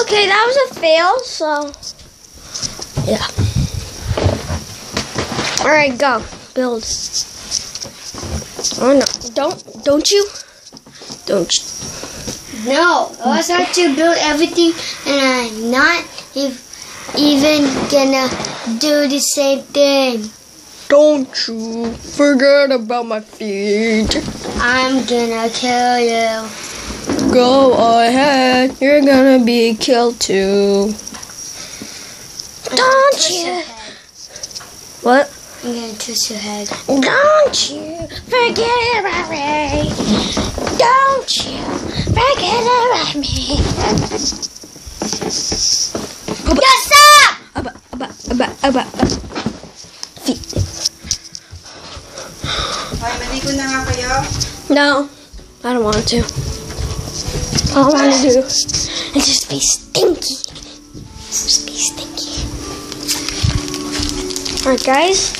Okay, that was a fail, so. Yeah. Alright, go. Build. Oh no. Don't don't you? Don't you? No, I was have to build everything, and I'm not even gonna do the same thing. Don't you forget about my feet. I'm gonna kill you. Go ahead. You're gonna be killed too. Don't you? What? I'm gonna twist your head. Don't you forget about me. Don't you forget about me. Yes, sir! Aba, aba, aba, aba, aba. Feet. Ay, maligo na nga kayo. No, I don't want to. All I want to do is just be stinky. Just be stinky. Alright, guys.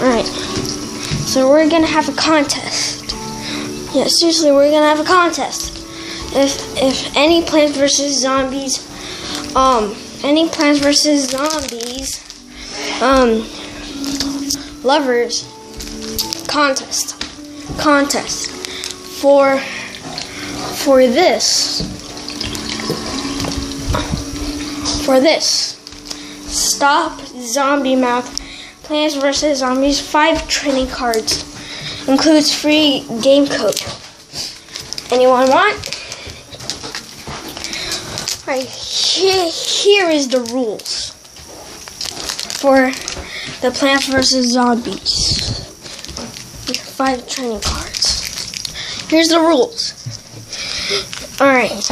Alright. So we're gonna have a contest. Yeah, seriously, we're gonna have a contest. If if any Plants vs Zombies, um, any Plants vs Zombies, um, lovers contest contest for for this. For this. Stop zombie mouth plants vs zombies. Five trading cards. Includes free game code. Anyone want? Right here, here is the rules for the plants vs zombies. Five trading cards. Here's the rules. Alright.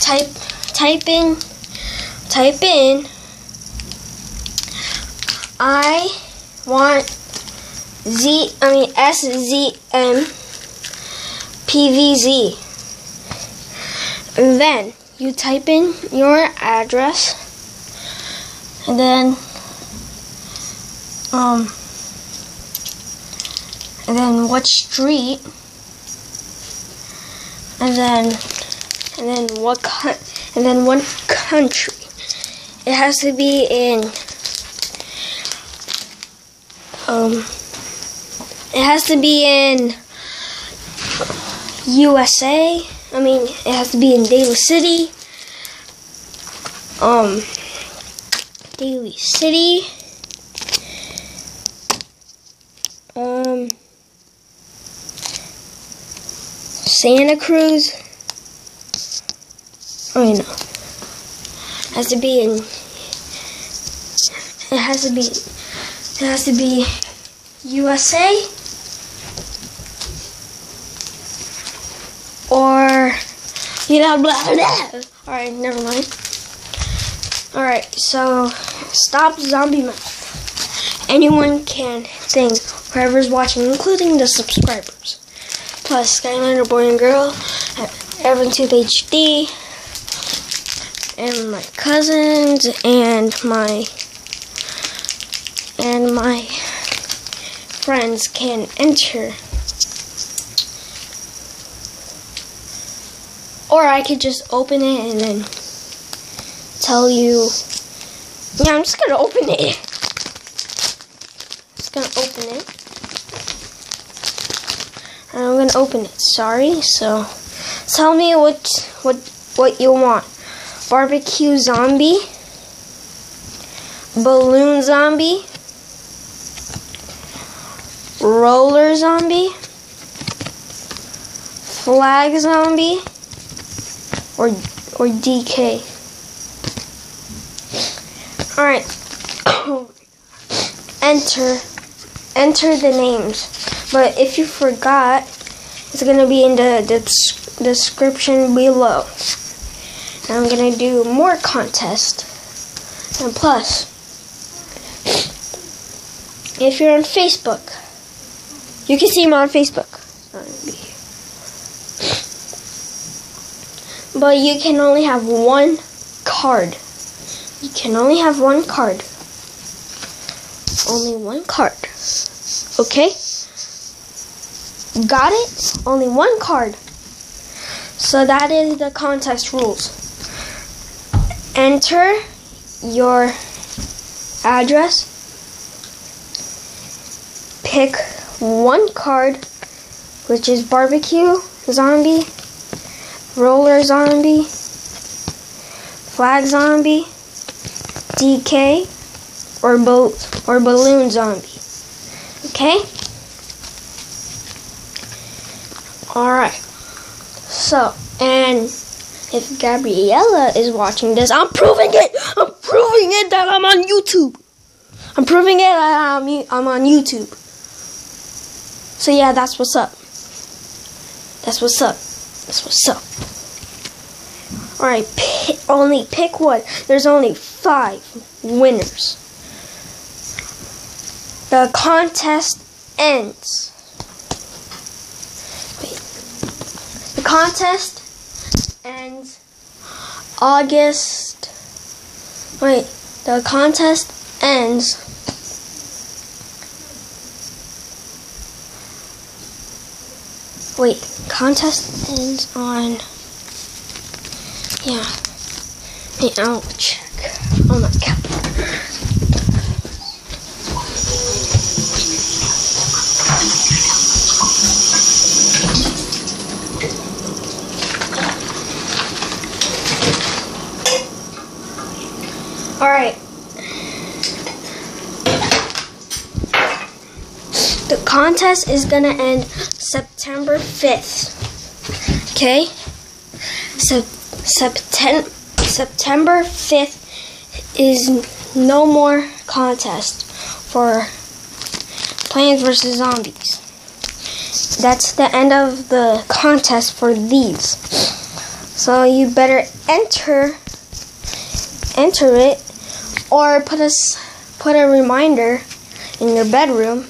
Type type in type in I want Z I mean S Z M P V Z. And then you type in your address and then um and then what street, and then and then what and then what country. It has to be in um it has to be in USA. I mean, it has to be in Daly City. Um Daly City. Um Santa Cruz. You know. Has to be in. It has to be. It has to be USA. Or. You know, blah, blah, blah. Alright, never mind. Alright, so. Stop zombie mouth. Anyone can sing, whoever's watching, including the subscribers plus Skylander Boy and Girl, EvanTube HD, and my cousins, and my and my friends can enter. Or I could just open it and then tell you. Yeah, I'm just gonna open it. Just gonna open it. I'm gonna open it. Sorry. So, tell me what what what you want. Barbecue zombie, balloon zombie, roller zombie, flag zombie, or or DK. All right. enter enter the names. But if you forgot, it's gonna be in the, description below. I'm gonna do more contest. And plus, if you're on Facebook, you can see me on Facebook. But you can only have one card. You can only have one card. Only one card. Okay? Got it? Only one card. So that is the contest rules. Enter your address. Pick one card, which is barbecue zombie, roller zombie, flag zombie, DK, or bo- or balloon zombie. Okay? Alright. So, and if Gabriella is watching this, I'm proving it! I'm proving it that I'm on YouTube! I'm proving it that I'm, I'm on YouTube. So yeah, that's what's up. That's what's up. That's what's up. Alright, only pick one. There's only five winners. The contest ends. Wait. The contest ends August. Wait, the contest ends. Wait, contest ends on. Yeah. Wait, I'll check on my calendar. All right. The contest is gonna end September 5th. Okay? So September September 5th is no more contest for Plants vs Zombies. That's the end of the contest for these. So you better enter enter it or put a put a reminder in your bedroom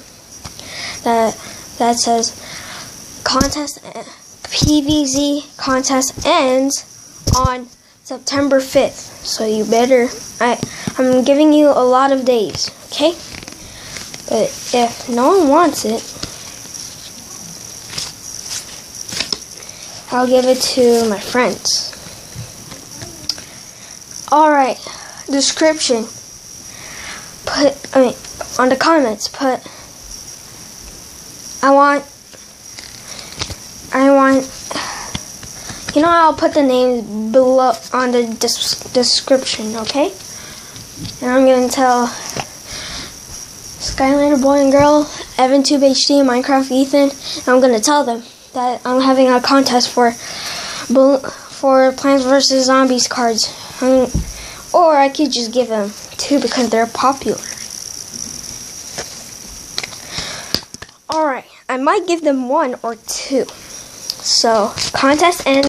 that that says contest PVZ contest ends on September 5th. So you better I I'm giving you a lot of days, okay? But if no one wants it, I'll give it to my friends. Alright, description. Put, I mean, on the comments, put, I want, I want, you know, I'll put the names below on the des- description, okay? And I'm gonna tell Skylander Boy and Girl, EvanTube HD, and Minecraft Ethan, I'm gonna tell them that I'm having a contest for, for Plants vs. Zombies cards. Um, or I could just give them two because they're popular. Alright, I might give them one or two. So, contest ends.